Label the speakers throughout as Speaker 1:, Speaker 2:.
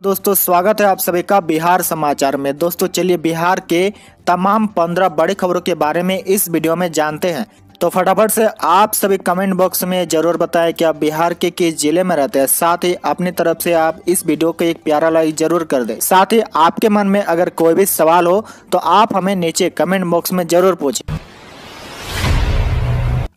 Speaker 1: दोस्तों, स्वागत है आप सभी का बिहार समाचार में। दोस्तों, चलिए बिहार के तमाम पंद्रह बड़ी खबरों के बारे में इस वीडियो में जानते हैं। तो फटाफट से आप सभी कमेंट बॉक्स में ज़रूर बताएँ कि आप बिहार के किस ज़िले में रहते हैं। साथ ही अपनी तरफ़ से आप इस वीडियो को एक प्यारा लाइक ज़रूर कर दें। साथ ही आपके मन में अगर कोई भी सवाल हो तो आप हमें नीचे कमेंट बॉक्स में ज़रूर पूछें।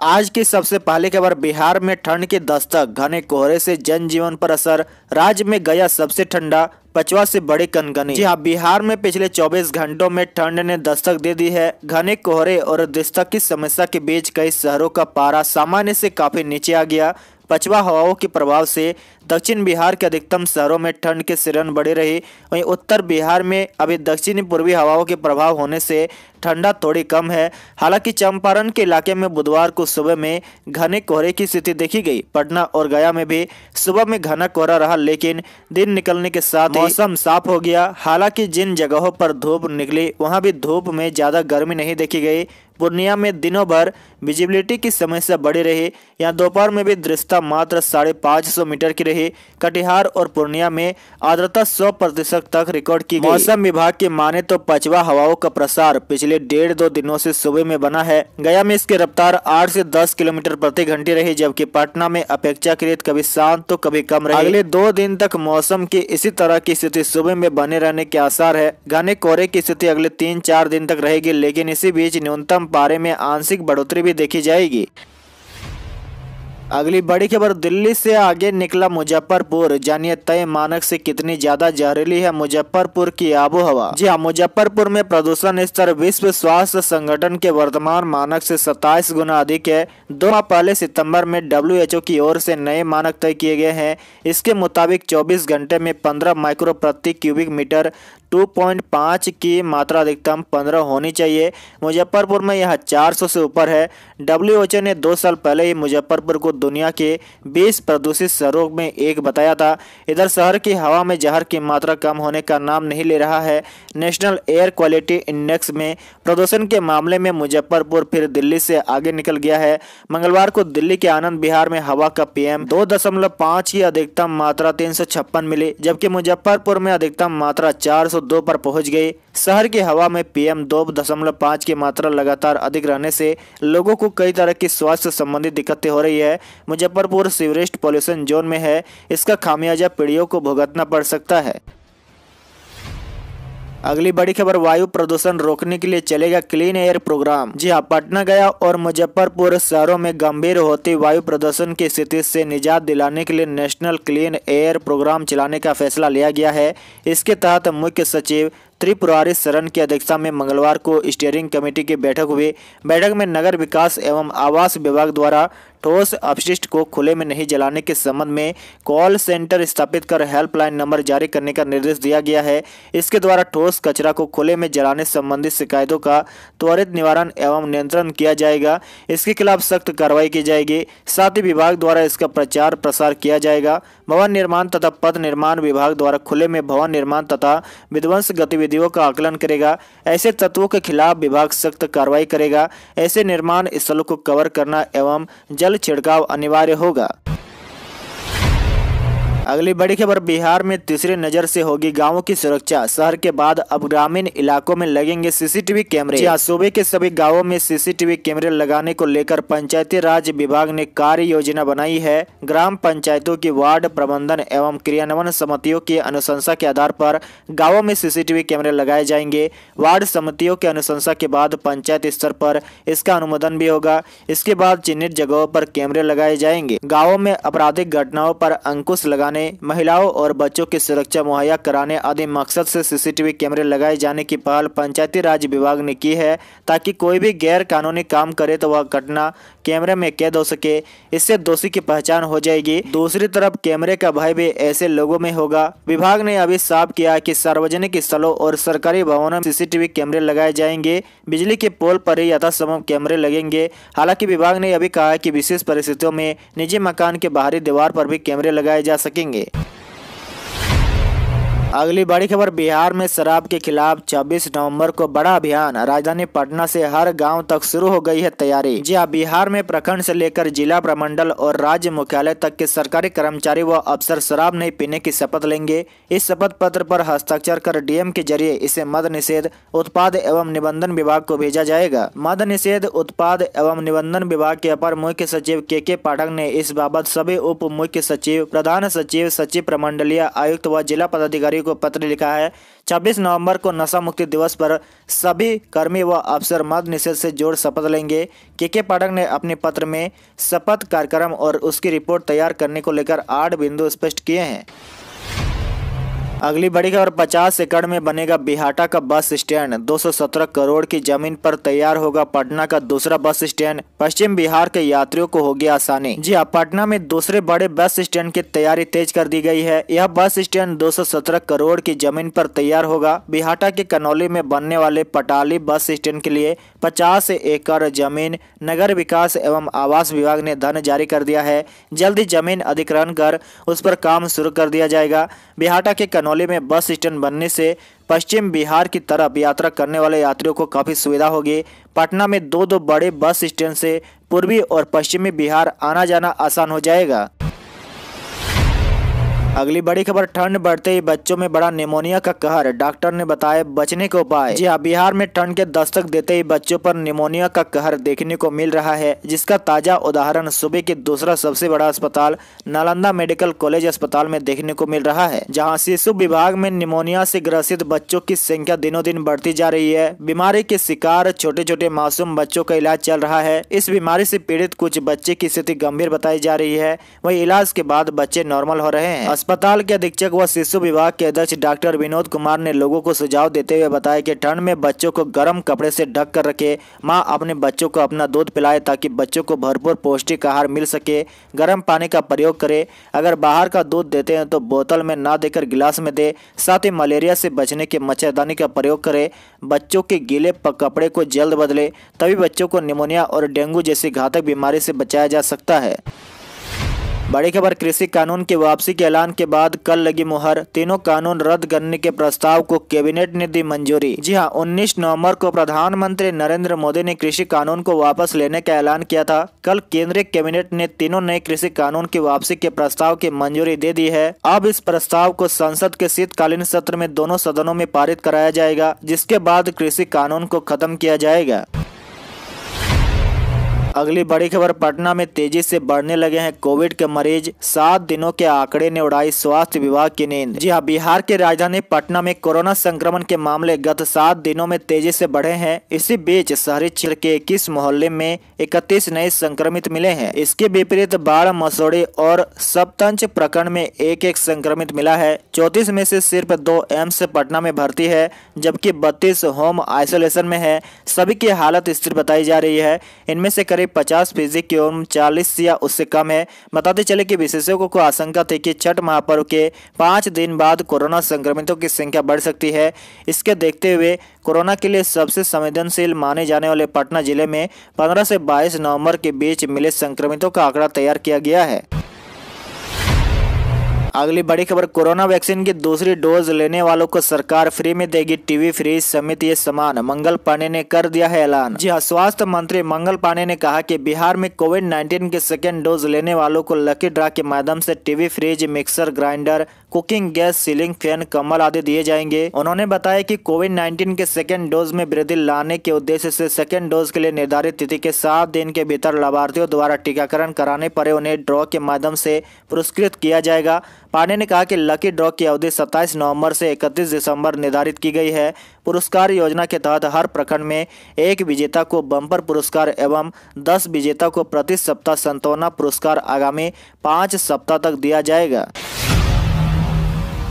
Speaker 1: आज की सबसे पहले खबर, बिहार में ठंड के दस्तक, घने कोहरे से जनजीवन पर असर, राज्य में गया सबसे ठंडा, पचवा से बड़ी कनकनी। जी हाँ बिहार में पिछले 24 घंटों में ठंड ने दस्तक दे दी है। घने कोहरे और दस्तक की समस्या के बीच कई शहरों का पारा सामान्य से काफ़ी नीचे आ गया। पछवा हवाओं के प्रभाव से दक्षिण बिहार के अधिकतम शहरों में ठंड के सिरन बढ़ी रही। वहीं उत्तर बिहार में अभी दक्षिणी पूर्वी हवाओं के प्रभाव होने से ठंडा थोड़ी कम है। हालाँकि चंपारण के इलाके में बुधवार को सुबह में घने कोहरे की स्थिति देखी गई। पटना और गया में भी सुबह में घना कोहरा रहा, लेकिन दिन निकलने के साथ मौसम साफ़ हो गया। हालाँकि जिन जगहों पर धूप निकली, वहाँ भी धूप में ज़्यादा गर्मी नहीं देखी गई। पूर्णिया में दिनों भर विजिबिलिटी की समस्या बढ़ी रही। यहाँ दोपहर में भी दृष्टता मात्र साढ़े सौ मीटर की कटिहार और पूर्णिया में आर्द्रता सौ प्रतिशत तक रिकॉर्ड की गई। मौसम विभाग की माने तो पचवा हवाओं का प्रसार पिछले डेढ़ दो दिनों से सुबह में बना है। गया में इसकी रफ्तार आठ से दस किलोमीटर प्रति घंटे रही, जबकि पटना में अपेक्षाकृत कभी शांत तो कभी कम रही। अगले दो दिन तक मौसम की इसी तरह की स्थिति सुबह में बने रहने के आसार है। घने कोहरे की स्थिति अगले तीन चार दिन तक रहेगी, लेकिन इसी बीच न्यूनतम पारे में आंशिक बढ़ोतरी भी देखी जाएगी। अगली बड़ी खबर, दिल्ली से आगे निकला मुजफ्फरपुर। जानिए तय मानक से कितनी ज़्यादा जहरीली है मुजफ्फरपुर की आबो हवा जी हाँ मुजफ्फरपुर में प्रदूषण स्तर विश्व स्वास्थ्य संगठन के वर्तमान मानक से 27 गुना अधिक है। दो माह पहले सितंबर में डब्ल्यूएचओ की ओर से नए मानक तय किए गए हैं। इसके मुताबिक 24 घंटे में 15 माइक्रो प्रति क्यूबिक मीटर 2.5 की मात्रा अधिकतम 15 होनी चाहिए। मुजफ्फरपुर में यह 400 से ऊपर है। WHO ने दो साल पहले ही मुजफ्फरपुर को दुनिया के 20 प्रदूषित शहरों में एक बताया था। इधर शहर की हवा में जहर की मात्रा कम होने का नाम नहीं ले रहा है। नेशनल एयर क्वालिटी इंडेक्स में प्रदूषण के मामले में मुजफ्फरपुर फिर दिल्ली से आगे निकल गया है। मंगलवार को दिल्ली के आनंद बिहार में हवा का पीएम दो दशमलव पाँच की अधिकतम मात्रा तीन सौ छप्पन मिली, जबकि मुजफ्फरपुर में अधिकतम मात्रा चार सौ दो पर पहुँच गई शहर की हवा में पीएम दो दशमलव पाँच की मात्रा लगातार अधिक रहने से लोगों को कई तरह की स्वास्थ्य संबंधी दिक्कतें हो रही है। मुजफ्फरपुर सीवरेस्ट पॉल्यूशन जोन में है। इसका खामियाजा पीढ़ियों को भुगतना पड़ सकता है। अगली बड़ी खबर, वायु प्रदूषण रोकने के लिए चलेगा क्लीन एयर प्रोग्राम जी हाँ पटना गया और मुजफ्फरपुर शहरों में गंभीर होती वायु प्रदूषण की स्थिति से निजात दिलाने के लिए नेशनल क्लीन एयर प्रोग्राम चलाने का फैसला लिया गया है। इसके तहत मुख्य सचिव त्रिपुरारी शरण की अध्यक्षता में मंगलवार को स्टीयरिंग कमेटी की बैठक हुई। बैठक में नगर विकास एवं आवास विभाग द्वारा ठोस अपशिष्ट को खुले में नहीं जलाने के संबंध में कॉल सेंटर स्थापित कर हेल्पलाइन नंबर जारी करने का निर्देश दिया गया है। इसके द्वारा ठोस कचरा को खुले में जलाने संबंधी शिकायतों का त्वरित निवारण एवं नियंत्रण किया जाएगा। इसके खिलाफ सख्त कार्रवाई की जाएगी। साथ ही विभाग द्वारा इसका प्रचार प्रसार किया जाएगा। भवन निर्माण तथा पथ निर्माण विभाग द्वारा खुले में भवन निर्माण तथा विध्वंस गतिविधियों का आकलन करेगा। ऐसे तत्वों के खिलाफ विभाग सख्त कार्रवाई करेगा। ऐसे निर्माण स्थलों को कवर करना एवं जल छिड़काव अनिवार्य होगा। अगली बड़ी खबर, बिहार में तीसरी नज़र से होगी गाँवों की सुरक्षा। शहर के बाद अब ग्रामीण इलाकों में लगेंगे सीसीटीवी कैमरे। सूबे के सभी गाँवों में सीसीटीवी कैमरे लगाने को लेकर पंचायती राज विभाग ने कार्य योजना बनाई है? ग्राम पंचायतों की वार्ड प्रबंधन एवं क्रियान्वयन समितियों की अनुशंसा के आधार पर गाँवों में सीसीटीवी कैमरे लगाए जाएँगे। वार्ड समितियों के अनुशंसा के बाद पंचायत स्तर पर इसका अनुमोदन भी होगा। इसके बाद चिन्हित जगहों पर कैमरे लगाए जाएँगे। गाँवों में आपराधिक घटनाओं पर अंकुश लगाने कराने महिलाओं और बच्चों की सुरक्षा मुहैया कराने आदि मकसद से सीसीटीवी कैमरे लगाए जाने की पहल पंचायती राज विभाग ने की है ताकि कोई भी गैर कानूनी काम करे तो वह घटना कैमरे में कैद हो सके। इससे दोषी की पहचान हो जाएगी। दूसरी तरफ़, कैमरे का भय भी ऐसे लोगों में होगा। विभाग ने अभी साफ़ किया कि सार्वजनिक स्थलों और सरकारी भवनों में सीसीटीवी कैमरे लगाए जाएँगे। बिजली के पोल पर ही यथासंभव कैमरे लगेंगे। हालाँकि विभाग ने अभी कहा कि विशेष परिस्थितियों में निजी मकान के बाहरी दीवार पर भी कैमरे लगाए जा सकेंगे सीखेंगे अगली बड़ी खबर, बिहार में शराब के खिलाफ 26 नवंबर को बड़ा अभियान। राजधानी पटना से हर गाँव तक शुरू हो गई है तैयारी। जी हाँ बिहार में प्रखंड से लेकर जिला प्रमंडल और राज्य मुख्यालय तक के सरकारी कर्मचारी व अफसर शराब नहीं पीने की शपथ लेंगे। इस शपथ पत्र पर हस्ताक्षर कर डीएम के ज़रिए इसे मद निषेध, उत्पाद एवं निबंधन विभाग को भेजा जाएगा। मद निषेध, उत्पाद एवं निबंधन विभाग के अपर मुख्य सचिव के के पाठक ने इस बाबत सभी उप मुख्य सचिव, प्रधान सचिव सचिव प्रमंडलीय आयुक्त व जिला पदाधिकारी को पत्र लिखा है। 26 नवंबर को नशा मुक्ति दिवस पर सभी कर्मी व अफसर मद निषेध से जोड़ शपथ लेंगे। के के पाठक ने अपने पत्र में शपथ कार्यक्रम और उसकी रिपोर्ट तैयार करने को लेकर आठ बिंदु स्पष्ट किए हैं। अगली बड़ी खबर 50 एकड़ में बनेगा बिहाटा का बस स्टैंड। 217 करोड़ की ज़मीन पर तैयार होगा पटना का दूसरा बस स्टैंड। पश्चिम बिहार के यात्रियों को होगी आसानी। जी हाँ पटना में दूसरे बड़े बस स्टैंड की तैयारी तेज कर दी गई है। यह बस स्टैंड 217 करोड़ की ज़मीन पर तैयार होगा। बिहाटा के कनौली में बनने वाले पटाली बस स्टैंड के लिए पचास एकड़ ज़मीन नगर विकास एवं आवास विभाग ने धन जारी कर दिया है। जल्द ही ज़मीन अधिग्रहण कर उस पर काम शुरू कर दिया जाएगा। बिहाटा के कनौली करौली में बस स्टैंड बनने से पश्चिम बिहार की तरफ़ यात्रा करने वाले यात्रियों को काफ़ी सुविधा होगी। पटना में दो दो बड़े बस स्टैंड से पूर्वी और पश्चिमी बिहार आना जाना आसान हो जाएगा। अगली बड़ी खबर, ठंड बढ़ते ही बच्चों में बड़ा निमोनिया का कहर, डॉक्टर ने बताया बचने के उपाय। जी हाँ बिहार में ठंड के दस्तक देते ही बच्चों पर निमोनिया का कहर देखने को मिल रहा है, जिसका ताज़ा उदाहरण सूबे के दूसरा सबसे बड़ा अस्पताल, नालंदा मेडिकल कॉलेज अस्पताल में देखने को मिल रहा है, जहाँ शिशु विभाग में निमोनिया से ग्रसित बच्चों की संख्या दिनों दिन बढ़ती जा रही है। बीमारी के शिकार छोटे छोटे मासूम बच्चों का इलाज चल रहा है। इस बीमारी से पीड़ित कुछ बच्चे की स्थिति गंभीर बताई जा रही है। वही इलाज के बाद बच्चे नॉर्मल हो रहे हैं। अस्पताल के अधीक्षक व शिशु विभाग के अध्यक्ष डॉक्टर विनोद कुमार ने लोगों को सुझाव देते हुए बताया कि ठंड में बच्चों को गर्म कपड़े से ढक कर रखे, माँ अपने बच्चों को अपना दूध पिलाए ताकि बच्चों को भरपूर पौष्टिक आहार मिल सके। गर्म पानी का प्रयोग करे। अगर बाहर का दूध देते हैं तो बोतल में ना देकर गिलास में दे। साथ ही मलेरिया से बचने के मच्छरदानी का प्रयोग करे। बच्चों के गीले कपड़े को जल्द बदले, तभी बच्चों को निमोनिया और डेंगू जैसी घातक बीमारी से बचाया जा सकता है। बड़ी खबर, कृषि कानून की वापसी के ऐलान के बाद कल लगी मुहर। तीनों कानून रद्द करने के प्रस्ताव को कैबिनेट ने दी मंजूरी। जी हाँ 19 नवंबर को प्रधानमंत्री नरेंद्र मोदी ने कृषि कानून को वापस लेने का ऐलान किया था। कल केंद्रीय कैबिनेट ने तीनों नए कृषि कानून की वापसी के प्रस्ताव की मंजूरी दे दी है। अब इस प्रस्ताव को संसद के शीतकालीन सत्र में दोनों सदनों में पारित कराया जाएगा, जिसके बाद कृषि कानून को खत्म किया जाएगा। अगली बड़ी खबर, पटना में तेज़ी से बढ़ने लगे हैं कोविड के मरीज़। सात दिनों के आंकड़े ने उड़ाई स्वास्थ्य विभाग की नींद। जी हाँ बिहार के राजधानी पटना में कोरोना संक्रमण के मामले गत सात दिनों में तेज़ी से बढ़े हैं। इसी बीच शहरी क्षेत्र के इक्कीस मोहल्ले में इकतीस नए संक्रमित मिले हैं। इसके विपरीत बाढ़ मसोड़ी और सप्तंच प्रकरण में एक एक संक्रमित मिला है। चौतीस में से सिर्फ़ दो एम्स पटना में भर्ती है, जबकि बत्तीस होम आइसोलेशन में है। सभी की हालत स्थिर बताई जा रही है। इनमें से करीब करीब पचास फ़ीसदी की उम्र चालीस या उससे कम है। बताते चले कि विशेषज्ञों को आशंका थी कि छठ महापर्व के पाँच दिन बाद कोरोना संक्रमितों की संख्या बढ़ सकती है। इसके देखते हुए कोरोना के लिए सबसे संवेदनशील माने जाने वाले पटना ज़िले में 15 से 22 नवंबर के बीच मिले संक्रमितों का आंकड़ा तैयार किया गया है। अगली बड़ी खबर, कोरोना वैक्सीन की दूसरी डोज लेने वालों को सरकार फ्री में देगी टीवी, फ्रीज समिति ये सामान। मंगल पांडे ने कर दिया है ऐलान। जी हाँ स्वास्थ्य मंत्री मंगल पांडे ने कहा कि बिहार में कोविड 19 के सेकेंड डोज लेने वालों को लकी ड्रा के माध्यम से TV, fridge mixer grinder cooking gas ceiling fan कम्बल आदि दिए जाएँगे। उन्होंने बताया कि कोविड 19 के सेकेंड डोज में वृद्धि लाने के उद्देश्य से सेकेंड डोज के लिए निर्धारित तिथि के सात दिन के भीतर लाभार्थियों द्वारा टीकाकरण कराने पर उन्हें ड्रॉ के माध्यम से पुरस्कृत किया जाएगा। पांडे ने कहा कि लकी ड्रॉ की अवधि 27 नवंबर से 31 दिसंबर निर्धारित की गई है। पुरस्कार योजना के तहत हर प्रखंड में एक विजेता को बम्पर पुरस्कार एवं 10 विजेता को प्रति सप्ताह संतोना पुरस्कार आगामी पाँच सप्ताह तक दिया जाएगा।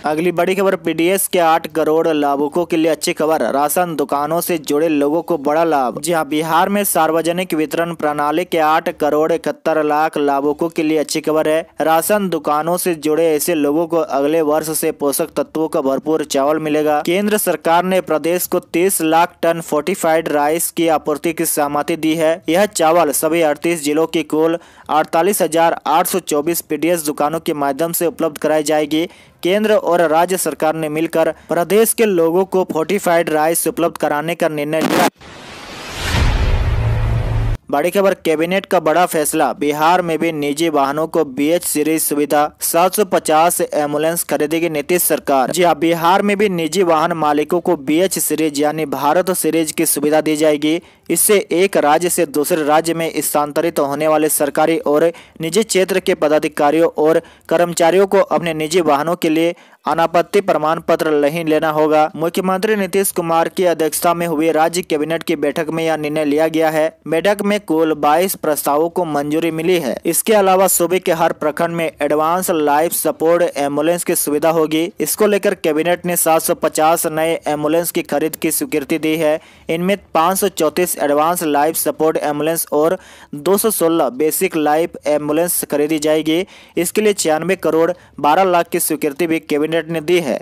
Speaker 1: अगली बड़ी खबर पीडीएस के आठ करोड़ लाभुकों के लिए अच्छी खबर, राशन दुकानों से जुड़े लोगों को बड़ा लाभ। जी हाँ बिहार में सार्वजनिक वितरण प्रणाली के आठ करोड़ इकहत्तर लाख लाभुकों के लिए अच्छी खबर है। राशन दुकानों से जुड़े ऐसे लोगों को अगले वर्ष से पोषक तत्वों का भरपूर चावल मिलेगा। केंद्र सरकार ने प्रदेश को तीस लाख टन फोर्टिफाइड राइस की आपूर्ति की सहमति दी है। यह चावल सभी अड़तीस जिलों की कुल अड़तालीस हज़ार आठ सौ चौबीस दुकानों के माध्यम से उपलब्ध कराई जाएगी। केंद्र और राज्य सरकार ने मिलकर प्रदेश के लोगों को फोर्टिफाइड राइस उपलब्ध कराने का निर्णय लिया। बड़ी खबर, कैबिनेट का बड़ा फैसला, बिहार में भी निजी वाहनों को बीएच सीरीज़ सुविधा 750 एंबुलेंस खरीदेगी नीतीश सरकार। जी हाँ बिहार में भी निजी वाहन मालिकों को बीएच सीरीज़, यानी भारत सीरीज़ की सुविधा दी जाएगी। इससे एक राज्य से दूसरे राज्य में स्थानांतरित होने वाले सरकारी और निजी क्षेत्र के पदाधिकारियों और कर्मचारियों को अपने निजी वाहनों के लिए अनापत्ति प्रमाण पत्र नहीं लेना होगा। मुख्यमंत्री नीतीश कुमार की अध्यक्षता में हुई राज्य कैबिनेट की बैठक में यह निर्णय लिया गया है। बैठक में कुल 22 प्रस्तावों को मंजूरी मिली है। इसके अलावा सूबे के हर प्रखंड में एडवांस लाइफ सपोर्ट एंबुलेंस की सुविधा होगी। इसको लेकर कैबिनेट ने 750 नए एंबुलेंस की खरीद की स्वीकृति दी है। इनमें पाँच एडवांस लाइफ सपोर्ट एंबुलेंस और 216 बेसिक लाइफ एंबुलेंस खरीदी जाएगी। इसके लिए छियानवे करोड़ बारह लाख की स्वीकृति भी कैबिनेट ने दी है।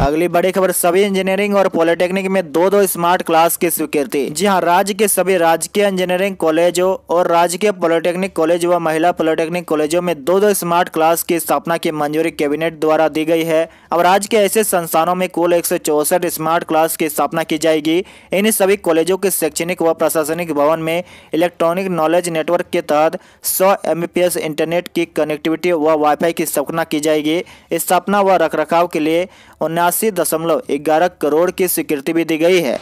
Speaker 1: अगली बड़ी खबर, सभी इंजीनियरिंग और पॉलिटेक्निक में दो दो स्मार्ट क्लास की स्वीकृति। जी हाँ, राज्य के सभी राजकीय इंजीनियरिंग कॉलेजों और राजकीय पॉलिटेक्निक कॉलेज व महिला पॉलिटेक्निक कॉलेजों में दो दो स्मार्ट क्लास की स्थापना की मंजूरी कैबिनेट द्वारा दी गई है। अब राज्य के ऐसे संस्थानों में कुल एक स्मार्ट क्लास की स्थापना की जाएगी। इन सभी कॉलेजों के शैक्षणिक व प्रशासनिक भवन में इलेक्ट्रॉनिक नॉलेज नेटवर्क के तहत सौ एम इंटरनेट की कनेक्टिविटी व वाईफाई की स्थापना की जाएगी। स्थापना व रखरखाव के लिए उन्यासी दशमलव ग्यारह करोड़ की स्वीकृति भी दी गई है।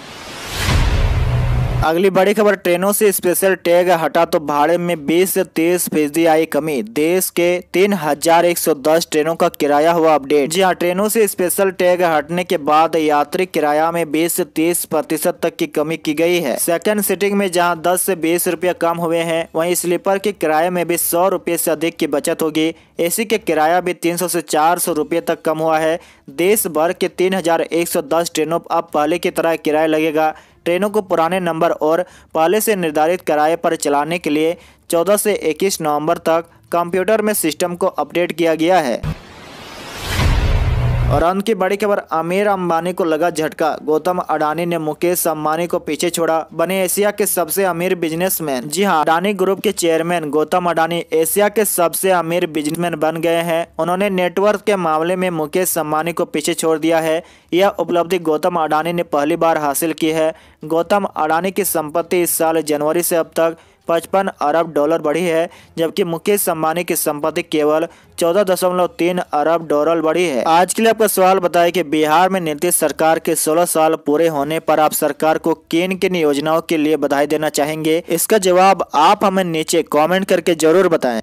Speaker 1: अगली बड़ी खबर, ट्रेनों से स्पेशल टैग हटा तो भाड़े में 20 से 30 फ़ीसदी आई कमी। देश के 3110 ट्रेनों का किराया हुआ अपडेट। जी हाँ ट्रेनों से स्पेशल टैग हटने के बाद यात्री किराया में 20 से 30 प्रतिशत तक की कमी की गई है। सेकंड सीटिंग में जहाँ 10 से 20 रुपया कम हुए हैं, वहीं स्लीपर के किराए में भी सौ रुपये से अधिक की बचत होगी। एसी के किराया भी 300 से 400 रुपये तक कम हुआ है। देश भर के 3110 ट्रेनों अब पहले की तरह किराया लगेगा। ट्रेनों को पुराने नंबर और पहले से निर्धारित किराए पर चलाने के लिए 14 से 21 नवंबर तक कंप्यूटर में सिस्टम को अपडेट किया गया है। और अंत की बड़ी खबर, आमिर अंबानी को लगा झटका। गौतम अडानी ने मुकेश अंबानी को पीछे छोड़ा। बने एशिया के सबसे अमीर बिजनेसमैन। जी हाँ अडानी ग्रुप के चेयरमैन गौतम अडानी एशिया के सबसे अमीर बिजनेसमैन बन गए हैं। उन्होंने नेटवर्क के मामले में मुकेश अंबानी को पीछे छोड़ दिया है। यह उपलब्धि गौतम अडानी ने पहली बार हासिल की है। गौतम अडानी की संपत्ति इस साल जनवरी से अब तक पचपन अरब डॉलर बढ़ी है, जबकि मुकेश अंबानी की संपत्ति केवल चौदह दशमलव तीन अरब डॉलर बढ़ी है। आज के लिए आपका सवाल बताए कि बिहार में नीतीश सरकार के 16 साल पूरे होने पर आप सरकार को किन किन योजनाओं के लिए बधाई देना चाहेंगे? इसका जवाब आप हमें नीचे कमेंट करके ज़रूर बताएँ।